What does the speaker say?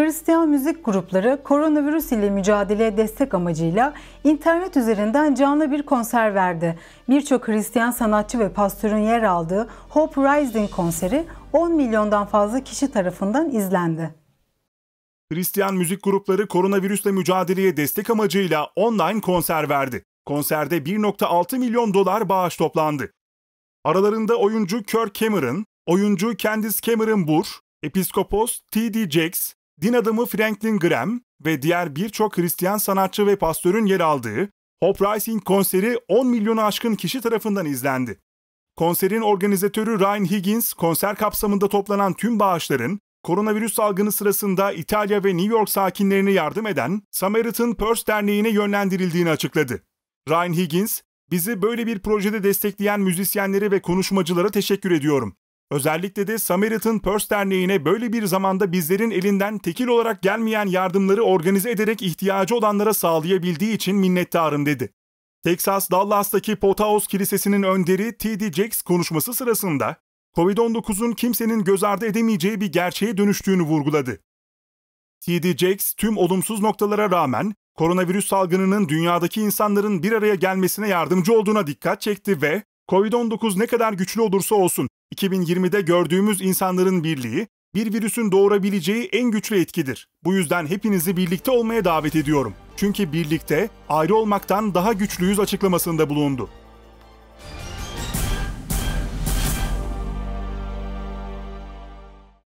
Hristiyan müzik grupları koronavirüs ile mücadeleye destek amacıyla internet üzerinden canlı bir konser verdi. Birçok Hristiyan sanatçı ve pastörün yer aldığı Hope Rising konseri 10 milyondan fazla kişi tarafından izlendi. Hristiyan müzik grupları koronavirüsle mücadeleye destek amacıyla online konser verdi. Konserde 1.6 milyon dolar bağış toplandı. Aralarında oyuncu Kirk Cameron, oyuncu Candice Cameron Burr, Episkopos T.D. Jakes, din adamı Franklin Graham ve diğer birçok Hristiyan sanatçı ve pastörün yer aldığı Hope Rising konseri 10 milyonu aşkın kişi tarafından izlendi. Konserin organizatörü Ryan Higgins, konser kapsamında toplanan tüm bağışların koronavirüs salgını sırasında İtalya ve New York sakinlerine yardım eden Samaritan Purse Derneği'ne yönlendirildiğini açıkladı. Ryan Higgins, bizi böyle bir projede destekleyen müzisyenlere ve konuşmacılara teşekkür ediyorum. Özellikle de Samaritan Purse Derneği'ne böyle bir zamanda bizlerin elinden tekil olarak gelmeyen yardımları organize ederek ihtiyacı olanlara sağlayabildiği için minnettarım dedi. Texas Dallas'taki Potaos Kilisesi'nin önderi T.D. Jakes konuşması sırasında COVID-19'un kimsenin göz ardı edemeyeceği bir gerçeğe dönüştüğünü vurguladı. T.D. Jakes tüm olumsuz noktalara rağmen koronavirüs salgınının dünyadaki insanların bir araya gelmesine yardımcı olduğuna dikkat çekti ve Covid-19 ne kadar güçlü olursa olsun 2020'de gördüğümüz insanların birliği bir virüsün doğurabileceği en güçlü etkidir. Bu yüzden hepinizi birlikte olmaya davet ediyorum. Çünkü birlikte ayrı olmaktan daha güçlüyüz açıklamasında bulundu.